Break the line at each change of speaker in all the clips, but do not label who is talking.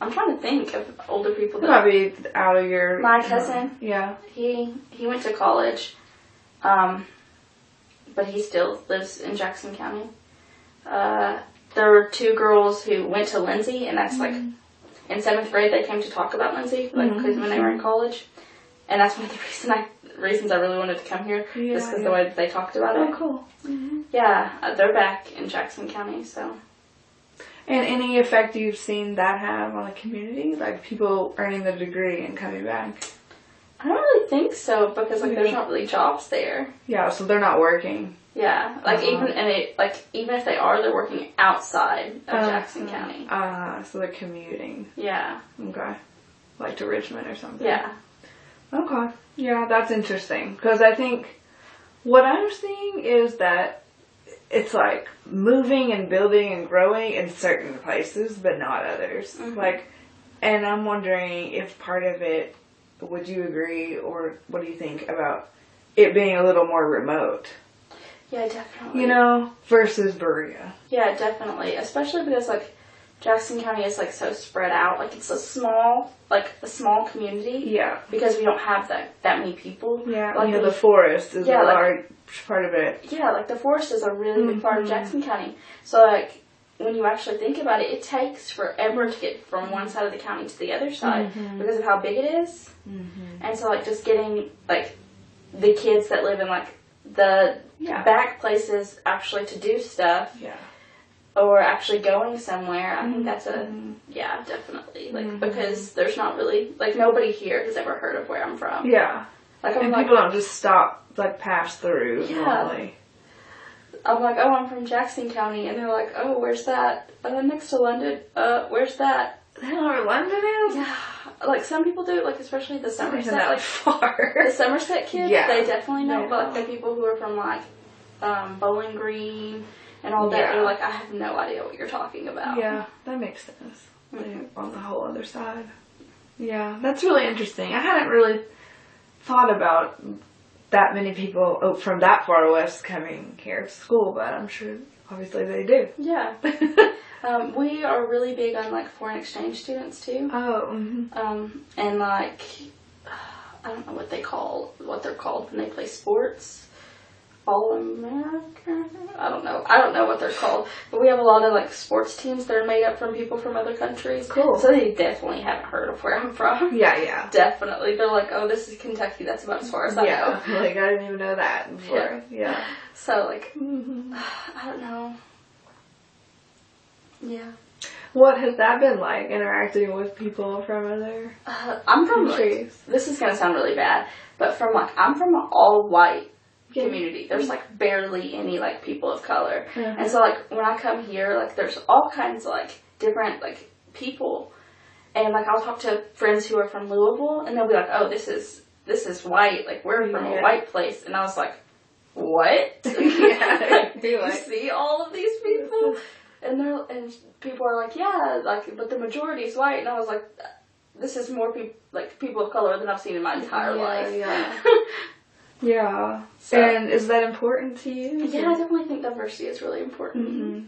I'm trying to think of older people that
be out of your.
My cousin.
Yeah.
he he went to college, um, but he still lives in Jackson County. Uh, there were two girls who went to Lindsay, and that's like in seventh grade they came to talk about Lindsay, like 'cause when they were in college, and that's one of the reason I reasons I really wanted to come here,
Yeah,
just because
yeah.
the way that they talked about
Oh,
it.
cool.
Yeah, uh, they're back in Jackson County, so
And any effect you've seen that have on the community, like people earning the degree and coming back?
I don't really think so because like there's not really jobs there.
Yeah, so they're not working.
Yeah, like
Uh-huh.
even and it like even if they are, they're working outside of
Uh,
Jackson County.
Ah, so they're commuting.
Yeah,
Okay. Like to Richmond or something.
yeah,
Okay. Yeah, that's interesting because I think what I'm seeing is that it's like moving and building and growing in certain places, but not others.
Mhm.
Like, and I'm wondering if part of it, would you agree, or what do you think about it being a little more remote?
yeah, definitely.
You know, versus Berea.
yeah, definitely. Especially because like Jackson County is like so spread out. Like it's a small, like a small community
Yeah.
because we don't have that that many people.
Yeah.
like
know, the forest is
Yeah,
a
like-
large part of it.
Yeah, like the forest is a really big part of
Mhm.
Jackson County. So like when you actually think about it, it takes forever to get from one side of the county to the other side
Mhm.
because of how big it is.
Mm-hmm.
And so like just getting like the kids that live in like the
Yeah.
back places actually to do stuff
Yeah.
Or actually going somewhere, I think that's a
Mhm.
yeah, definitely. Like
Mhm.
because there's not really like nobody here has ever heard of where I'm from.
Yeah.
Like I'm
And
like
people don't just stop, like, pass through
Yeah.
normally.
I'm like, oh, I'm from Jackson County, and they're like, oh, where's that? Uh, next to London. Uh, where's that?
They know where London is?
Yeah, like some people do, like especially the Somerset,
that
like
far?
the Somerset kids.
Yeah.
they definitely know.
They
But like the people who are from like um, Bowling Green and all that,
Yeah.
they're like, I have no idea what you're talking about.
Yeah, that makes sense.
Mhm.
They're on the whole other side. Yeah, that's really interesting. I hadn't really thought about that many people oh, from that far west coming here to school, but I'm sure obviously they do.
Yeah. Um, we are really big on like foreign exchange students too.
oh, hmm
Um, and like, I don't know what they call what they're called when they play sports. America? I don't know. I don't know what they're called. But we have a lot of like sports teams that are made up from people from other countries.
Cool.
So they definitely haven't heard of where I'm from.
yeah, yeah.
Definitely. They're like, oh, this is Kentucky. That's about as far as I
Yeah,
know.
like I didn't even know that before. Yeah.
So like. I don't know. Yeah.
What has that been like interacting with people from other
Uh, I'm from like,
countries?
this is gonna sound really bad, but from like I'm from an all white
Yeah.
Community. There's like barely any like people of color,
Mhm.
and so like when I come here, like there's all kinds of like different like people, and like I'll talk to friends who are from Louisville, and they'll be like, "Oh, this is this is white. Like we're from
Yeah.
a white place," and I was like, "What?
Yeah,
like,
be
you see all of these people?" And they're and people are like, "Yeah, like but the majority is white," and I was like. This is more people like people of color than I've seen in my entire
Yeah,
life.
yeah. Yeah.
So-
and is that important to you?
Yeah, I definitely think diversity is really important.
hmm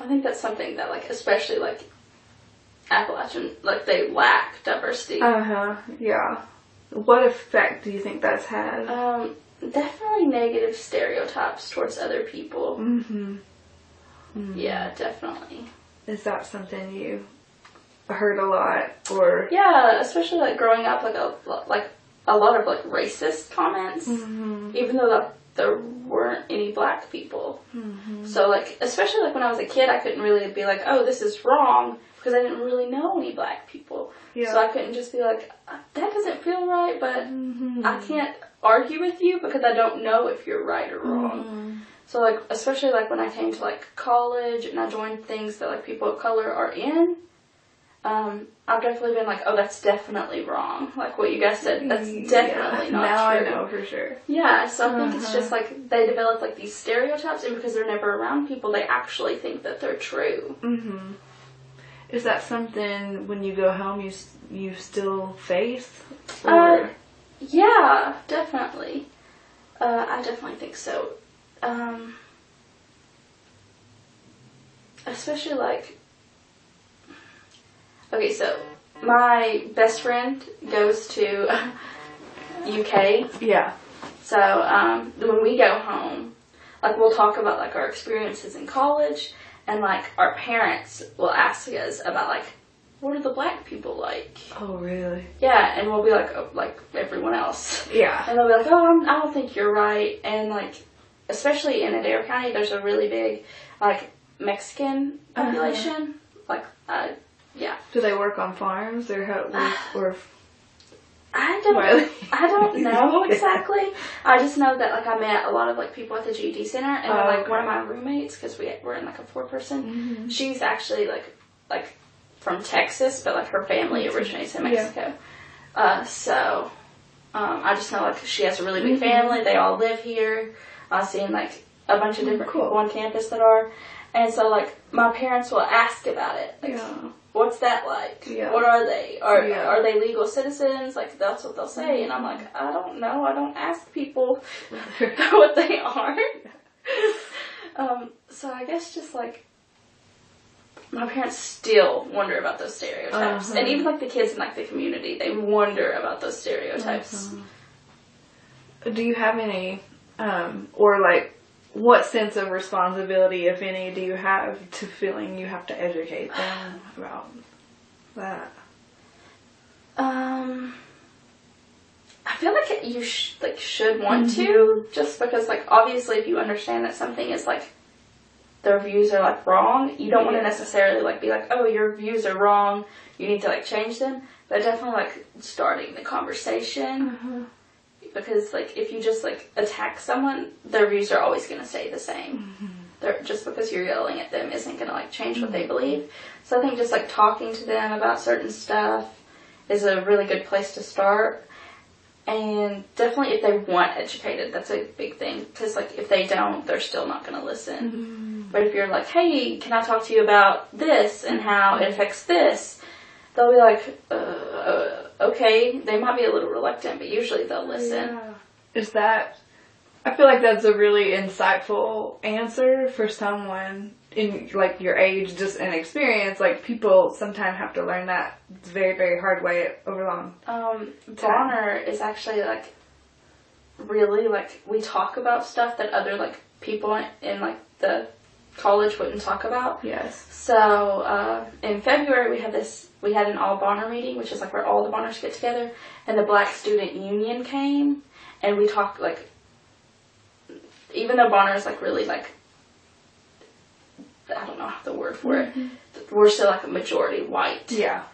I think that's something that, like, especially like Appalachian, like they lack diversity.
Uh huh. Yeah. What effect do you think that's had?
um, definitely negative stereotypes towards other people.
mm-hmm.
Yeah, definitely.
Is that something you heard a lot, or?
Yeah, especially like growing up, like a like a lot of like racist comments,
Mm-hmm.
even though there weren't any black people.
Mm-hmm.
So like, especially like when I was a kid, I couldn't really be like, oh, this is wrong because I didn't really know any black people.
Yeah.
So I couldn't just be like, "Uh, that doesn't feel right, but
Mm-hmm.
I can't argue with you because I don't know if you're right or wrong.
Mm-hmm.
So like, especially like when I came to like college and I joined things that like people of color are in, um, I've definitely been like, oh, that's definitely wrong. Like what you guys said, that's definitely
yeah.
not
now
true.
I know for sure.
Yeah, so I think it's
Uh-huh.
just like they develop like these stereotypes, and because they're never around people, they actually think that they're true.
Mm-hmm. Is that something when you go home you you still face? Or?
Uh, Yeah, definitely. Uh, I definitely think so. Um, especially like, Okay, so my best friend goes to UK.
Yeah.
So um, when we go home, like we'll talk about like our experiences in college, and like our parents will ask us about like what are the black people like?
Oh, really?
Yeah, and we'll be like oh, like everyone else,
Yeah.
and they'll be like, oh, I'm, I don't think you're right, and like especially in Adair County, there's a really big like Mexican population, like uh, yeah.
Do they work on farms or how? Or
I don't.
Wiley?
I don't know exactly. I just know that like I met a lot of like people at the GED center, and
Oh,
like
okay.
one of my roommates because we we're in like a four person.
Mm-hmm.
She's actually like like from Texas, but like her family originates in
Yeah.
Mexico. Uh, so um, I just know like she has a really big
Mhm.
family. They all live here. I've seen like a bunch of
Oh,
different
cool.
people on campus that are, and so like my parents will ask about it. Like,
yeah.
what's that like?
Yeah.
What are they? Are
Yeah.
are they legal citizens? Like that's what they'll say, and I'm like, I don't know. I don't ask people what they are. um, so I guess just like my parents still wonder about those stereotypes,
Uh-huh.
and even like the kids in like the community, they wonder about those stereotypes.
Uh-huh. Do you have any, um, or like, what sense of responsibility, if any, do you have to feeling you have to educate them about that?
Um, I feel like you sh- like should want to,
Mm-hmm.
just because like obviously if you understand that something is like their views are like wrong, you don't want to necessarily like be like, oh, your views are wrong. You need to like change them. But definitely like starting the conversation
Uh-huh.
Because like if you just like attack someone, their views are always going to stay the same.
Mm-hmm.
They're, just because you're yelling at them isn't going to like change what they believe. So I think just like talking to them about certain stuff is a really good place to start. And definitely if they want educated, that's a big thing. Because like if they don't, they're still not going to listen. But if you're like, hey, can I talk to you about this and how it affects this? They'll be like, uh, okay. They might be a little reluctant, but usually they'll listen.
Yeah. Is that? I feel like that's a really insightful answer for someone in like your age, just an experience. Like people sometimes have to learn that very, very hard way over long.
Um, Bonner is actually like really like we talk about stuff that other like people in, in like the college wouldn't talk about.
Yes.
So uh, in February we had this we had an all Bonner meeting, which is like where all the Bonners get together, and the Black Student Union came, and we talked like even though Bonner is like really like I don't know the word for it, we're still like a majority white.
Yeah.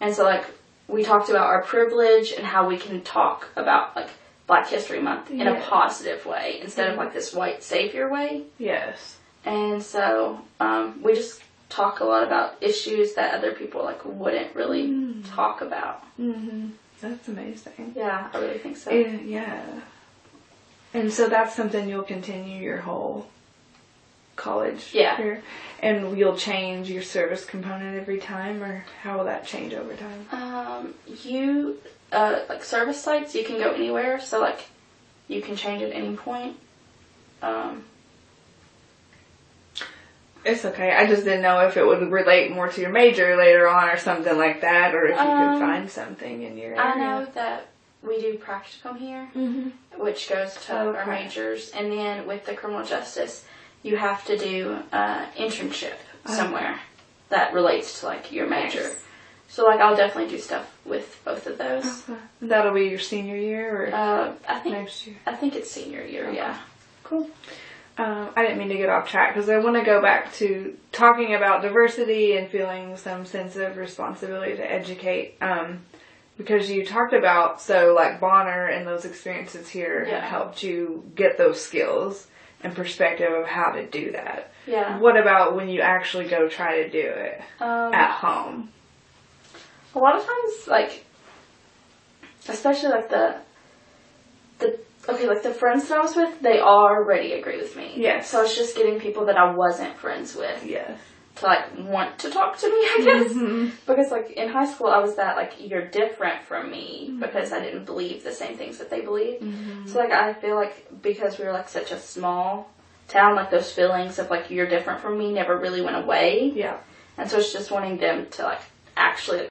And so like we talked about our privilege and how we can talk about like Black History Month in a positive way instead of like this white savior way.
Yes.
And so um, we just talk a lot about issues that other people like wouldn't really talk about.
Mm-hmm. That's amazing.
Yeah, I really think so.
Yeah, yeah. And so that's something you'll continue your whole college
Yeah.
career. And you'll change your service component every time, or how will that change over time?
Um, you uh, like service sites, you can go anywhere. So like you can change at any point. Um,
It's okay. I just didn't know if it would relate more to your major later on or something like that, or if you
Um,
could find something in your area.
I know that we do practicum here.
Mm-hmm.
which goes to our majors, and then with the criminal justice, you have to do uh, internship somewhere that relates to like your major.
Nice.
So like I'll definitely do stuff with both of those.
That'll be your senior year or
Uh, I think
next year.
I think it's senior year. Yeah.
Cool. Um, I didn't mean to get off track because I want to go back to talking about diversity and feeling some sense of responsibility to educate. Um, because you talked about so like Bonner and those experiences here
Yeah.
have helped you get those skills and perspective of how to do that.
Yeah.
What about when you actually go try to do it
Um,
at home?
a lot of times, like, especially like the the okay, like the friends that I was with, they already agree with me.
Yes.
So it's just getting people that I wasn't friends with
Yes.
to like want to talk to me, I guess.
Mhm.
Because like in high school, I was that like you're different from me
Mm-hmm.
because I didn't believe the same things that they believed. So like I feel like because we were like such a small town, like those feelings of like you're different from me never really went away.
Yeah.
And so it's just wanting them to like actually